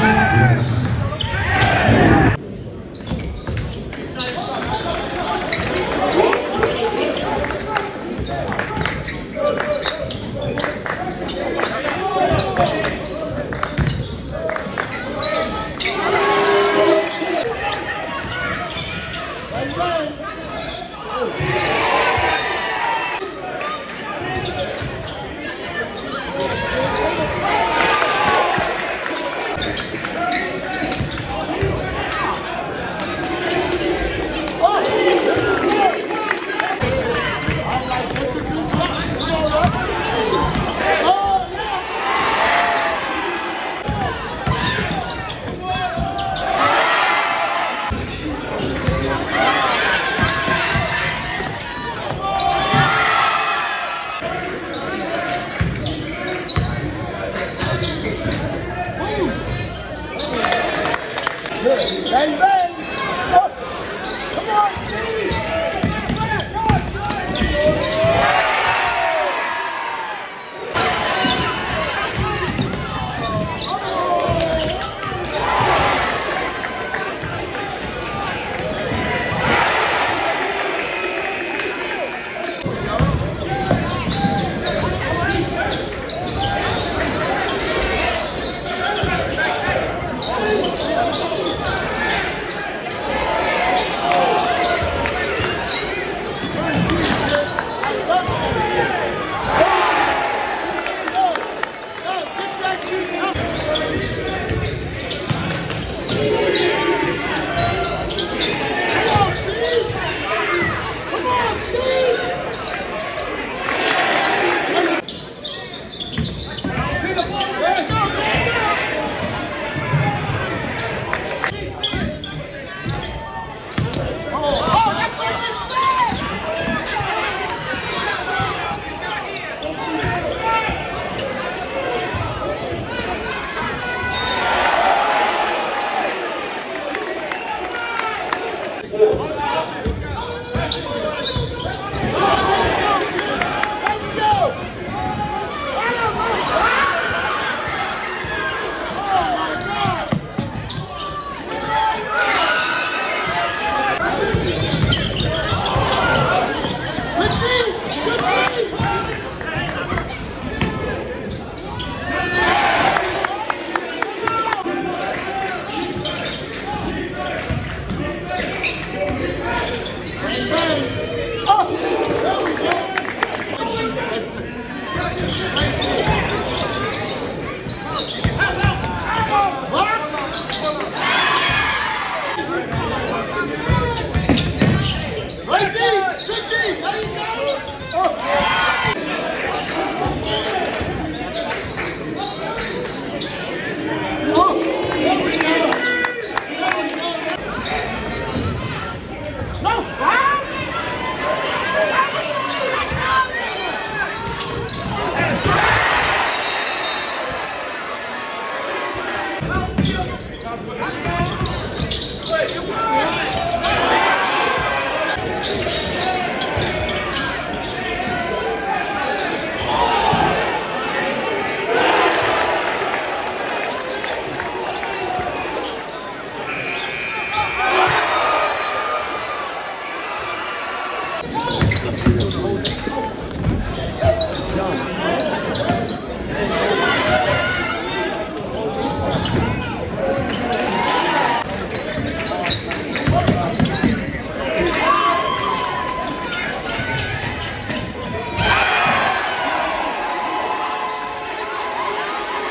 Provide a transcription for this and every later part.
Bang,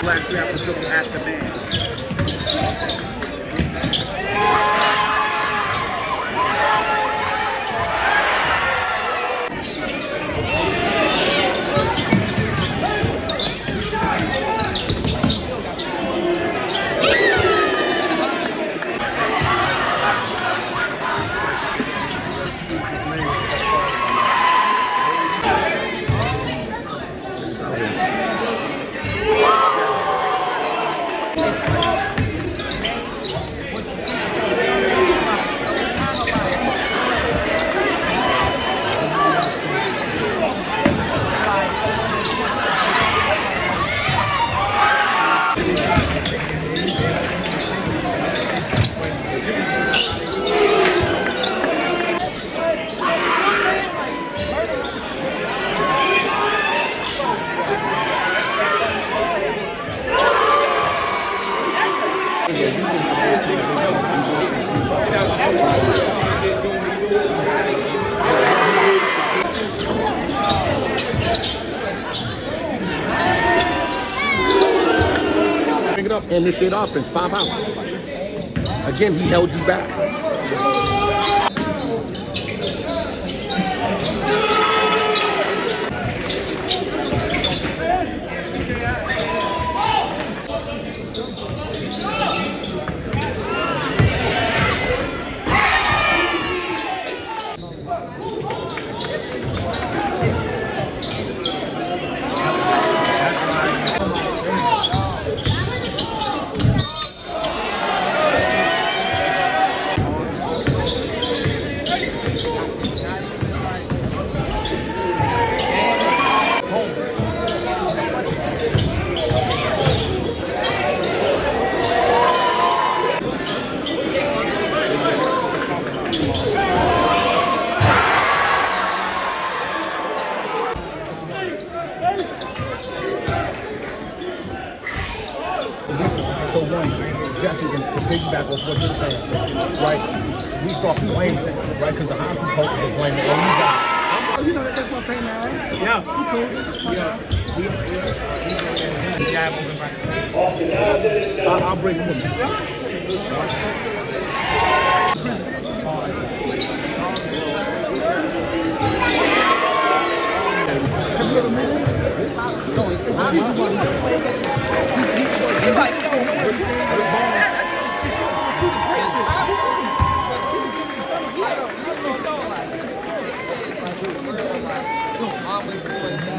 Glad you have to look at the man. Bring it up and initiate offense. Five out. Again, he held you back. Jesse, to to piggyback off what you're saying, right? We start playing, right? Because the hospital coach was playing the only guy. Oh, you know that- that's my thing, man. Yeah. Okay. Yeah. Right. Uh, I'll, I'll bring him with me. Thank you.